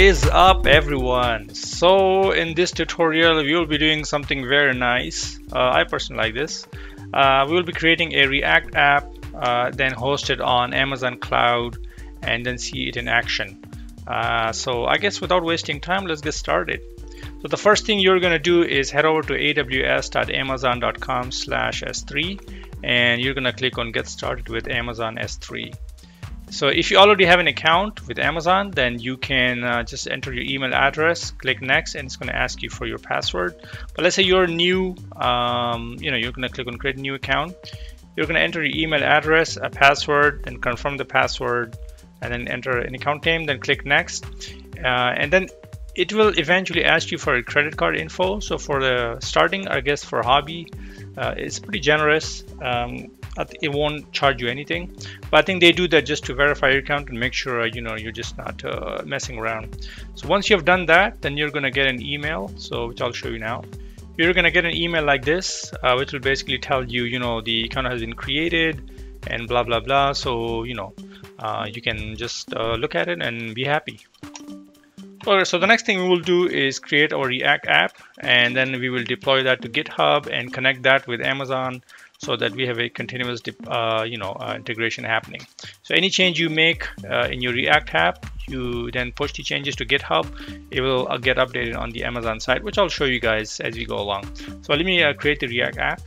is up everyone. So in this tutorial we will be doing something very nice. Uh, I personally like this. Uh, we will be creating a react app uh, then host it on Amazon cloud and then see it in action. Uh, so I guess without wasting time let's get started. So the first thing you're going to do is head over to aws.amazon.com slash s3 and you're going to click on get started with Amazon S3 so if you already have an account with Amazon, then you can uh, just enter your email address, click next, and it's going to ask you for your password. But let's say you're new, um, you know, you're going to click on create a new account. You're going to enter your email address, a password, then confirm the password, and then enter an account name, then click next. Uh, and then it will eventually ask you for a credit card info. So for the starting, I guess for hobby, uh, it's pretty generous. Um, it won't charge you anything. But I think they do that just to verify your account and make sure you know you're just not uh, messing around. So once you've done that then you're gonna get an email so which I'll show you now. You're gonna get an email like this uh, which will basically tell you you know the account has been created and blah blah blah. So you know uh, you can just uh, look at it and be happy. Okay, so the next thing we will do is create our React app and then we will deploy that to GitHub and connect that with Amazon so that we have a continuous uh, you know uh, integration happening. So any change you make uh, in your react app you then push the changes to github it will uh, get updated on the amazon site which i'll show you guys as we go along. So let me uh, create the react app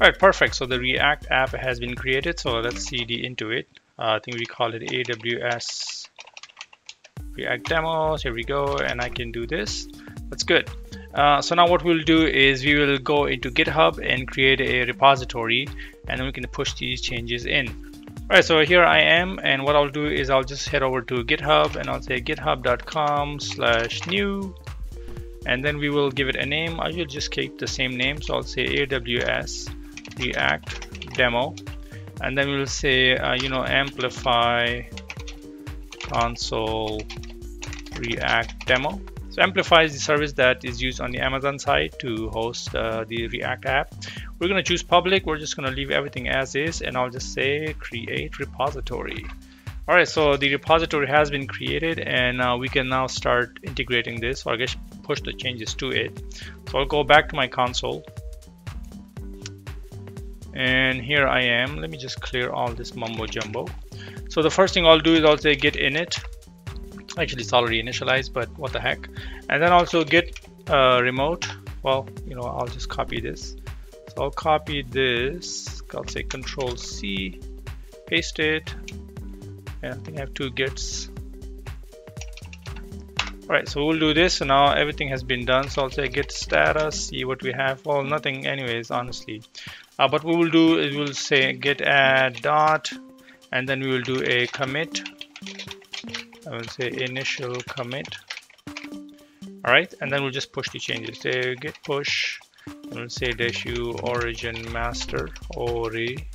All right, perfect. So the React app has been created. So let's cd into it. Uh, I think we call it AWS React demos. Here we go, and I can do this. That's good. Uh, so now what we'll do is we will go into GitHub and create a repository, and then we can push these changes in. All right, so here I am, and what I'll do is I'll just head over to GitHub, and I'll say github.com slash new and then we will give it a name. I will just keep the same name, so I'll say AWS react demo. And then we'll say uh, you know amplify console react demo. So amplify is the service that is used on the amazon site to host uh, the react app. We're going to choose public. We're just going to leave everything as is and i'll just say create repository. All right so the repository has been created and uh, we can now start integrating this. Or i guess push the changes to it. So i'll go back to my console and here I am. Let me just clear all this mumbo jumbo. So the first thing I'll do is I'll say git init. Actually it's already initialized but what the heck. And then also git uh, remote. Well you know I'll just copy this. So I'll copy this. I'll say control C paste it. And I think I have two gets. Alright, so we'll do this. So now everything has been done. So I'll say git status, see what we have. Well, nothing anyways, honestly. Uh, but we will do is we'll say git add dot, and then we will do a commit. I will say initial commit. Alright, and then we'll just push the changes. Say git push, and we'll say dash u origin master, ori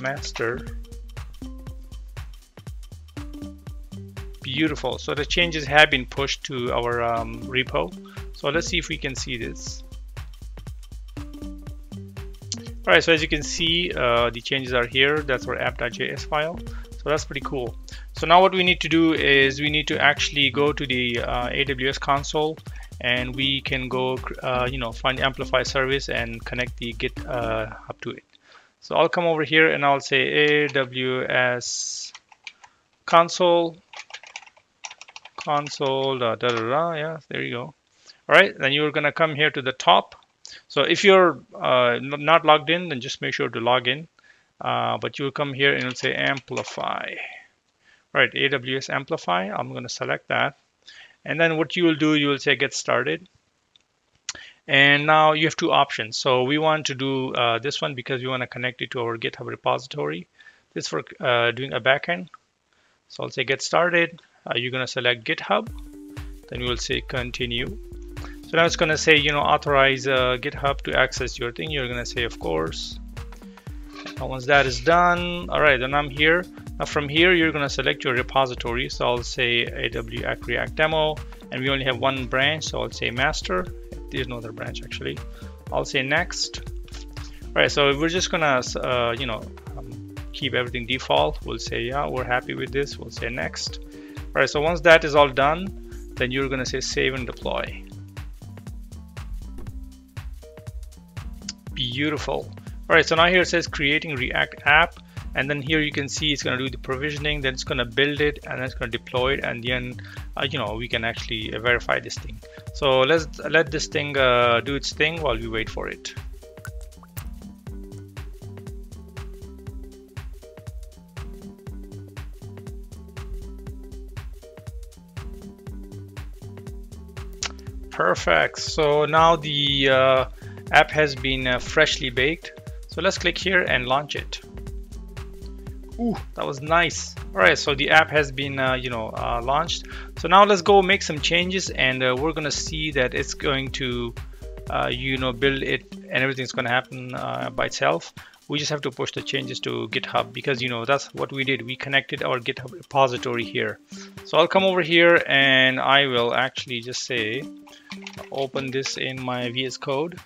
master beautiful so the changes have been pushed to our um, repo so let's see if we can see this all right so as you can see uh, the changes are here. That's our app.js file. So that's pretty cool. So now what we need to do is we need to actually go to the uh, AWS console and we can go uh, you know find amplify service and connect the git uh, up to it. So I'll come over here and I'll say AWS console console da, da, da, da, yeah there you go. All right then you're gonna come here to the top so if you're uh, not logged in then just make sure to log in. Uh, but you'll come here and it'll say amplify. Right AWS amplify I'm going to select that. And then what you will do you will say get started. And now you have two options. So we want to do uh, this one because we want to connect it to our github repository. This for uh, doing a backend. So I'll say get started. Uh, you're going to select GitHub. Then you will say continue now it's going to say you know authorize uh, GitHub to access your thing. You're to say of course. And once that is done all right then I'm here. Now from here you're to select your repository. So I'll say AW React demo and we only have one branch. So I'll say master. There's no other branch actually. I'll say next. All right so we're just gonna uh, you know um, keep everything default. We'll say yeah we're happy with this. We'll say next. All right so once that is all done then you're gonna say save and deploy beautiful. All right so now here it says creating react app and then here you can see it's going to do the provisioning then it's going to build it and then it's going to deploy it and then uh, you know we can actually uh, verify this thing. So let's let this thing uh, do its thing while we wait for it. Perfect. So now the uh, app has been uh, freshly baked so let's click here and launch it Ooh, that was nice. All right, so the app has been, uh, you know, uh, launched. So now let's go make some changes and uh, we're gonna see that it's going to, uh, you know, build it and everything's gonna happen uh, by itself. We just have to push the changes to GitHub because, you know, that's what we did. We connected our GitHub repository here. So I'll come over here and I will actually just say, open this in my VS Code.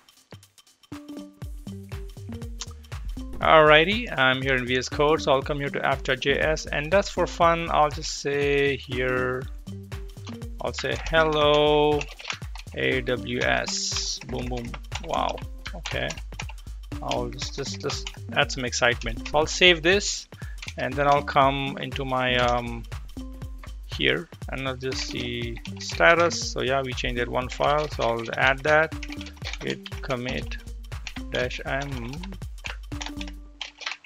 Alrighty, I'm here in VS Code, so I'll come here to app.js, and that's for fun. I'll just say here, I'll say hello AWS. Boom, boom. Wow. Okay. I'll just just just add some excitement. So I'll save this, and then I'll come into my um, here, and I'll just see status. So yeah, we changed that one file, so I'll add that. Git commit dash m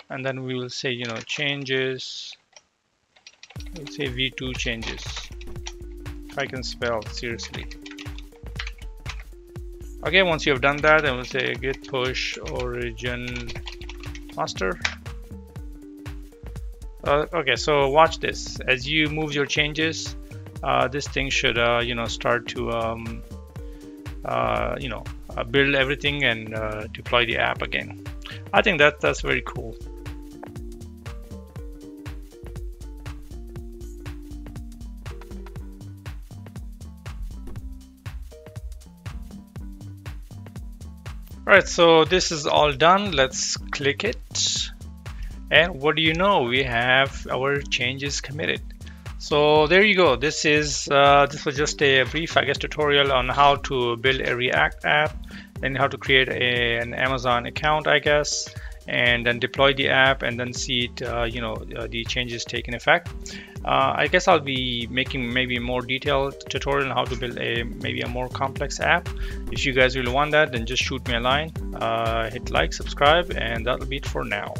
and then we will say you know changes. We'll say v2 changes. If I can spell seriously. Okay once you have done that then we'll say git push origin master. Uh, okay so watch this. As you move your changes uh, this thing should uh, you know start to um, uh, you know uh, build everything and uh, deploy the app again. I think that that's very cool Alright, so this is all done. Let's click it. And what do you know? We have our changes committed. So there you go. This is uh, this was just a brief, I guess, tutorial on how to build a React app, then how to create a, an Amazon account, I guess, and then deploy the app and then see it, uh, you know, uh, the changes taking effect. Uh, I guess I'll be making maybe more detailed tutorial on how to build a maybe a more complex app. If you guys really want that, then just shoot me a line, uh, hit like, subscribe, and that'll be it for now.